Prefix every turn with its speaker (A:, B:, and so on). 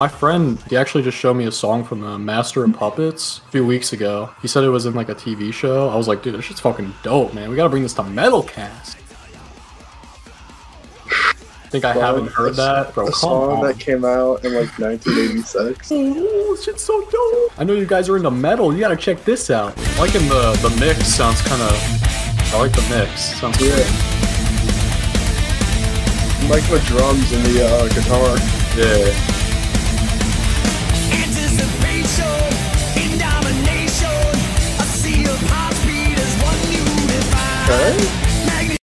A: My friend, he actually just showed me a song from the Master of Puppets a few weeks ago. He said it was in like a TV show. I was like, dude, this shit's fucking dope, man. We gotta bring this to Metalcast. I think I haven't heard that, bro.
B: A song
A: on.
B: that came out in like 1986.
A: Oh, shit's so dope. I know you guys are into metal. You gotta check this out. I'm liking the the mix. Sounds kind of. I like the mix. Sounds
B: Yeah.
A: good.
B: like the drums and the uh, guitar.
A: Yeah. good.